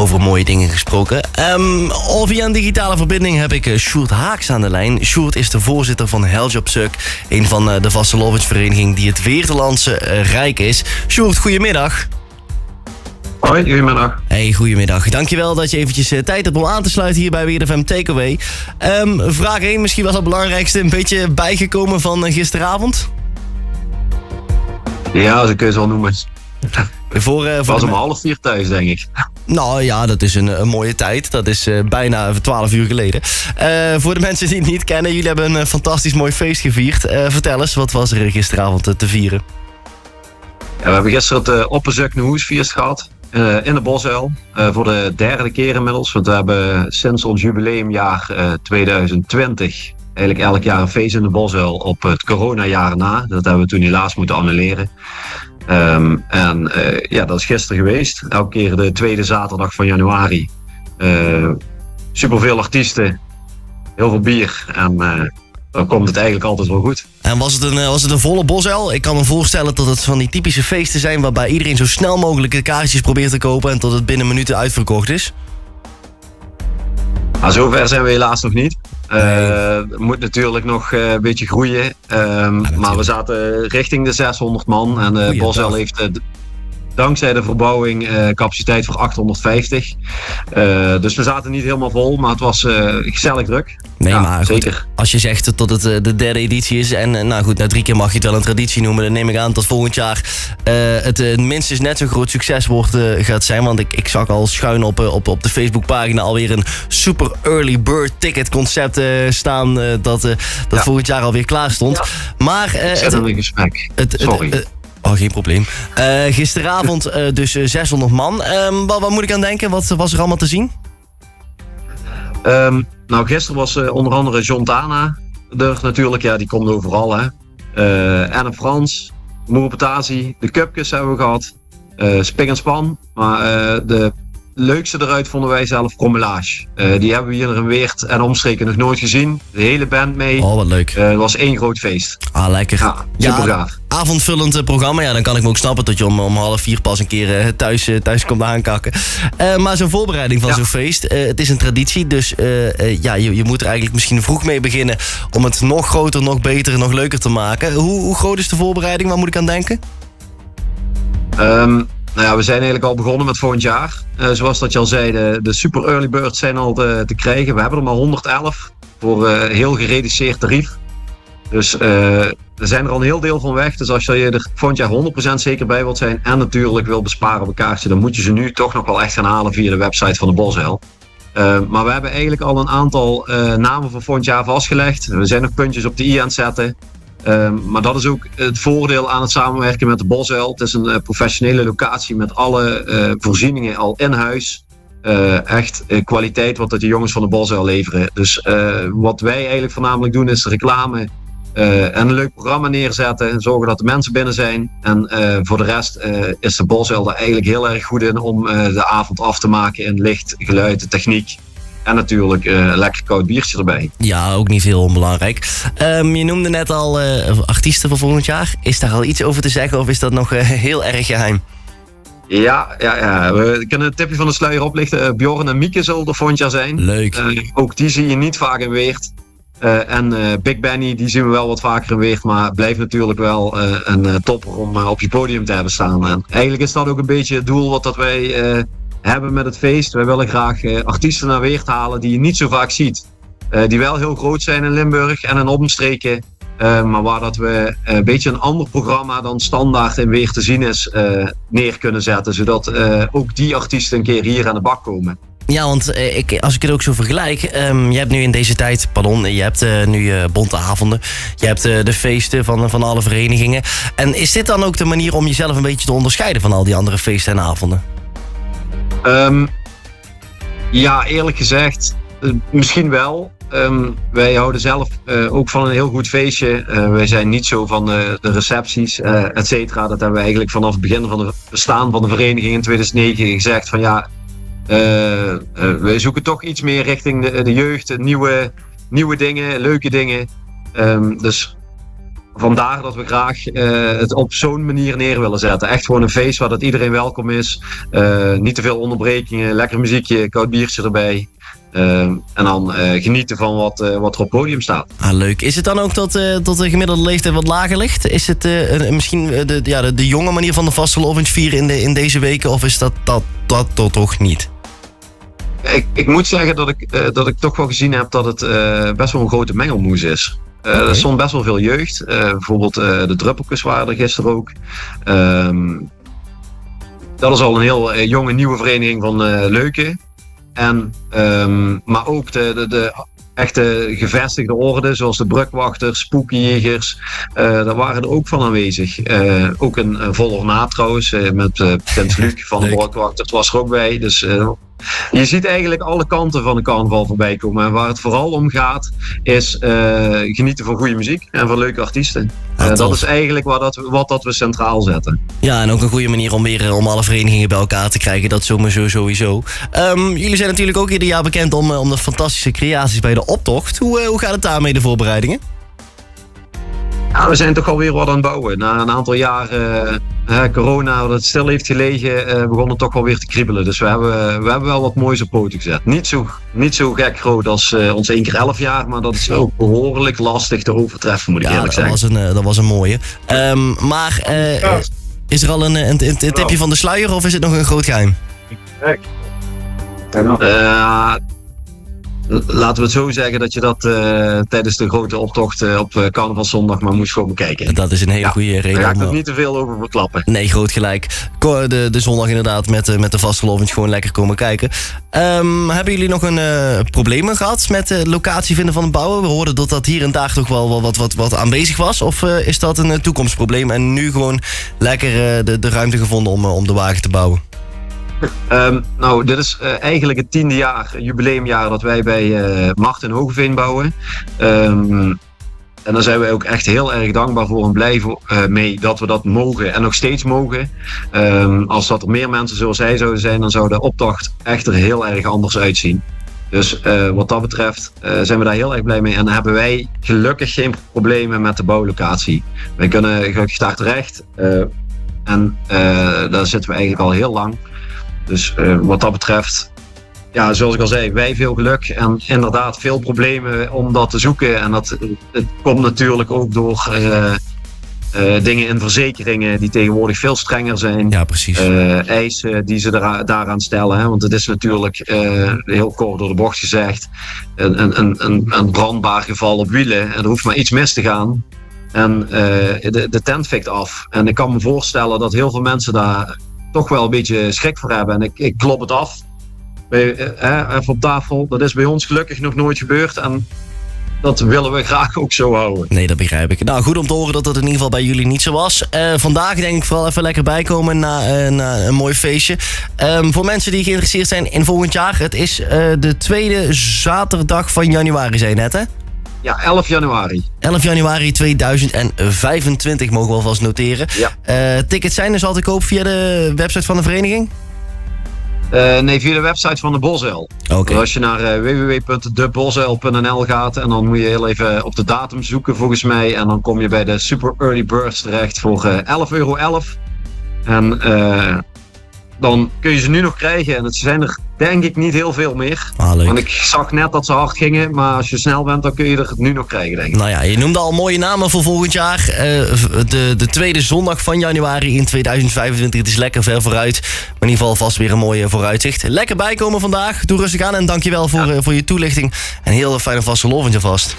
Over mooie dingen gesproken. Um, al via een digitale verbinding heb ik uh, Sjoerd Haaks aan de lijn. Sjoerd is de voorzitter van Heljob Suk. Een van uh, de vastelovensvereniging die het Weerderlandse uh, Rijk is. Sjoerd, goedemiddag. Hoi, goedemiddag. Hey, goedemiddag. Dankjewel dat je eventjes tijd hebt om aan te sluiten hier bij WeerFM Takeaway. Um, vraag 1, misschien was het belangrijkste een beetje bijgekomen van gisteravond? Ja, kun je het wel noemen. Voor, uh, voor was om half vier thuis, denk ik. Nou ja, dat is een, een mooie tijd. Dat is uh, bijna 12 uur geleden. Uh, voor de mensen die het niet kennen, jullie hebben een fantastisch mooi feest gevierd. vertel eens, wat was er gisteravond te vieren? We hebben gisteren het Opperzuk Hoesfeest gehad. in de Bosuil. voor de derde keer inmiddels. Want we hebben sinds ons jubileumjaar 2020 eigenlijk elk jaar een feest in de Bosuil op het coronajaar na. Dat hebben we toen helaas moeten annuleren. Um, en uh, ja, dat is gisteren geweest. Elke keer de tweede zaterdag van januari. Uh, superveel artiesten, heel veel bier. En uh, dan komt het eigenlijk altijd wel goed. En was het, een, was het een volle bosuil? Ik kan me voorstellen dat het van die typische feesten zijn... waarbij iedereen zo snel mogelijk de kaartjes probeert te kopen... en tot het binnen minuten uitverkocht is. Nou, zover zijn we helaas nog niet. Uh, moet natuurlijk nog uh, een beetje groeien. Um, ja, maar we zaten richting de 600 man. En uh, Bosel heeft dankzij de verbouwing capaciteit voor 850. dus we zaten niet helemaal vol, maar het was gezellig druk. Nee, ja, maar zeker. Goed, als je zegt dat het de derde editie is. En nou goed, na drie keer mag je het wel een traditie noemen. Dan neem ik aan dat volgend jaar het minstens net zo groot succes wordt, gaat zijn. Want ik, ik zag al schuin op, op, op de Facebookpagina alweer een super early bird ticket concept staan dat, dat ja. volgend jaar alweer klaar stond. Ja. Maar het. Het, Sorry. Oh, geen probleem. gisteravond dus 600 man. Um, wat, wat, moet ik aan denken? Wat was er allemaal te zien? Um, nou, gisteren was onder andere John Dana er natuurlijk. Ja, die komt overal. Hè. Anne Frans, Moeropetatie, de Cupjes hebben we gehad. Spik en Span. Maar de leukste eruit vonden wij zelf Commelage. Uh, die hebben we hier in Weert en omstreken nog nooit gezien. De hele band mee. Oh, wat leuk. Uh, het was één groot feest. Ah, lekker. Ja, super ja, gaaf. Avondvullend programma. Ja, dan kan ik me ook snappen dat je om, om half vier pas een keer uh, thuis, thuis komt aankakken. maar zo'n voorbereiding van ja. zo'n feest. het is een traditie, dus ja, je, je moet er eigenlijk misschien vroeg mee beginnen... om het nog groter, nog beter, nog leuker te maken. Hoe, hoe groot is de voorbereiding? Waar moet ik aan denken? Um, nou ja, we zijn eigenlijk al begonnen met volgend jaar. Uh, zoals dat je al zei, de, de super early birds zijn al te, te, krijgen. We hebben er maar 111 voor uh, heel gereduceerd tarief. Dus uh, er zijn er al een heel deel van weg. Dus als je er volgend jaar 100% zeker bij wilt zijn en natuurlijk wil besparen op een kaartje, dan moet je ze nu toch nog wel echt gaan halen via de website van de Bosheil. maar we hebben eigenlijk al een aantal namen voor volgend jaar vastgelegd. We zijn nog puntjes op de i aan het zetten. Um, maar dat is ook het voordeel aan het samenwerken met de Bosuil. Het is een uh, professionele locatie met alle uh, voorzieningen al in huis. Uh, echt kwaliteit wat dat de jongens van de Bosuil leveren. Dus wat wij eigenlijk voornamelijk doen is reclame en een leuk programma neerzetten. Zorgen dat de mensen binnen zijn. En voor de rest is de Bosuil er eigenlijk heel erg goed in om de avond af te maken in licht, geluid, techniek. En natuurlijk een lekker koud biertje erbij. Ja, ook niet veel onbelangrijk. Um, je noemde net al uh, artiesten voor volgend jaar. Is daar al iets over te zeggen of is dat nog uh, heel erg geheim? Ja, ja, ja, we kunnen een tipje van de sluier oplichten. Bjorn en Mieke zullen er volgend jaar zijn. Leuk. ook die zie je niet vaak in Weert. en Big Benny, die zien we wel wat vaker in Weert. Maar blijft natuurlijk wel een topper om op je podium te hebben staan. En eigenlijk is dat ook een beetje het doel wat dat wij hebben met het feest. Wij willen graag uh, artiesten naar Weert halen die je niet zo vaak ziet. Uh, die wel heel groot zijn in Limburg en in omstreken. Uh, maar waar dat we een beetje een ander programma dan standaard in Weert te zien is, neer kunnen zetten. Zodat ook die artiesten een keer hier aan de bak komen. Ja, want ik, als ik het ook zo vergelijk. Um, je hebt nu in deze tijd, pardon, je hebt nu uh, bonte avonden. Je hebt de feesten van, van alle verenigingen. En is dit dan ook de manier om jezelf een beetje te onderscheiden van al die andere feesten en avonden? Um, ja, eerlijk gezegd, uh, misschien wel. Um, wij houden zelf uh, ook van een heel goed feestje. Uh, wij zijn niet zo van de recepties, et cetera. Dat hebben we eigenlijk vanaf het begin van het bestaan van de vereniging in 2009 gezegd van ja, wij zoeken toch iets meer richting de, de jeugd, nieuwe, nieuwe dingen, leuke dingen. Um, dus vandaar dat we graag het op zo'n manier neer willen zetten. Echt gewoon een feest waar dat iedereen welkom is. niet te veel onderbrekingen, lekker muziekje, koud biertje erbij. en dan genieten van wat, wat er op het podium staat. Ah, leuk. Is het dan ook dat, tot de gemiddelde leeftijd wat lager ligt? Is het misschien de, ja, de, de, jonge manier van de vaste Lovens vieren in, de, in deze weken? Of is dat, dat, dat, dat toch niet? Ik, ik moet zeggen dat ik, dat ik toch wel gezien heb dat het best wel een grote mengelmoes is. Okay. Er stond best wel veel jeugd. bijvoorbeeld de druppeltjes waren er gisteren ook. Um, dat is al een heel jonge nieuwe vereniging van Leuke. En, um, maar ook de, de, de echte gevestigde orden, zoals de brugwachters, spookjegers, uh, daar waren er ook van aanwezig. Uh, ook een, een vol trouwens, uh, met Prins Luc van de brugwachters was er ook bij. Dus je ziet eigenlijk alle kanten van de carnaval voorbij komen. En waar het vooral om gaat, is genieten van goede muziek en van leuke artiesten. Ah, dat is eigenlijk wat, dat, wat dat we centraal zetten. Ja, en ook een goede manier om weer om alle verenigingen bij elkaar te krijgen. Dat sowieso sowieso. Um, jullie zijn natuurlijk ook ieder jaar bekend om, om de fantastische creaties bij de optocht. Hoe, hoe gaat het daarmee, de voorbereidingen? Ja, we zijn toch alweer wat aan het bouwen. Na een aantal jaar uh, corona, dat het stil heeft gelegen, uh, begon het toch wel weer te kriebelen. Dus we hebben, we hebben wel wat moois op poten gezet. Niet zo, niet zo gek groot als uh, ons 1 keer 11 jaar, maar dat is ook behoorlijk lastig te overtreffen, moet ik ja, eerlijk dat zeggen. Was een, dat was een mooie. Um, maar is er al een, een, een, een tipje van de sluier of is het nog een groot geheim? Laten we het zo zeggen dat je dat uh, tijdens de grote optocht uh, op uh, carnavalzondag maar moest gewoon bekijken. Dat is een hele ja, goede reden. Daar ga ik er niet te veel over verklappen. Nee, groot gelijk. De, de zondag inderdaad met, met de vastgelovens gewoon lekker komen kijken. Um, hebben jullie nog een problemen gehad met de locatie vinden van het bouwen? We hoorden dat dat hier en daar toch wel, wel wat, wat, wat aanwezig was. Of is dat een toekomstprobleem en nu gewoon lekker de, de ruimte gevonden om, om de wagen te bouwen? Um, nou, dit is uh, eigenlijk het tiende jaar, jubileumjaar dat wij bij uh, Martin Hogeveen bouwen. Um, en daar zijn wij ook echt heel erg dankbaar voor en blij uh, mee dat we dat mogen en nog steeds mogen. Um, als dat er meer mensen zoals hij zouden zijn, dan zou de optocht echt er heel erg anders uitzien. Dus wat dat betreft zijn we daar heel erg blij mee. En hebben wij gelukkig geen problemen met de bouwlocatie. Wij kunnen gelukkig daar terecht. en daar zitten we eigenlijk al heel lang. Dus uh, wat dat betreft, ja, zoals ik al zei, wij veel geluk en inderdaad veel problemen om dat te zoeken. En dat het komt natuurlijk ook door uh, uh, dingen in verzekeringen die tegenwoordig veel strenger zijn. Ja, precies. eisen die ze daar, daaraan stellen. Hè? Want het is natuurlijk heel kort door de bocht gezegd een, een, een, een brandbaar geval op wielen. En er hoeft maar iets mis te gaan. En de, de tent fikt af. En ik kan me voorstellen dat heel veel mensen daar toch wel een beetje schrik voor hebben. En ik, ik klop het af. Bij, eh, even op tafel. Dat is bij ons gelukkig nog nooit gebeurd. En dat willen we graag ook zo houden. Nee, dat begrijp ik. Nou, goed om te horen dat dat in ieder geval bij jullie niet zo was. Uh, vandaag denk ik vooral even lekker bijkomen na, een mooi feestje. Um, voor mensen die geïnteresseerd zijn in volgend jaar. Het is de tweede zaterdag van januari, zei je net hè? Ja, 11 januari. 11 januari 2025 mogen we alvast noteren. Ja. Uh, tickets zijn dus altijd koop via de website van de vereniging? Uh, nee, via de website van de Bosuil. Okay. als je naar uh, www.debosuil.nl gaat en dan moet je heel even op de datum zoeken volgens mij. En dan kom je bij de Super Early Birds terecht voor uh, 11,11 euro. En dan kun je ze nu nog krijgen. En het zijn er denk ik niet heel veel meer. Ah. Want ik zag net dat ze hard gingen. Maar als je snel bent, dan kun je er nu nog krijgen, denk ik. Nou ja, je noemde al mooie namen voor volgend jaar. Uh, de, de tweede zondag van januari in 2025. Het is lekker ver vooruit. Maar in ieder geval vast weer een mooie vooruitzicht. Lekker bijkomen vandaag. Doe rustig aan en dankjewel voor, ja. uh, voor je toelichting. En heel fijne vaste lovendje vast.